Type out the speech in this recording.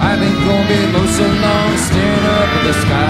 I've been gonna be low so long, staring up at the sky.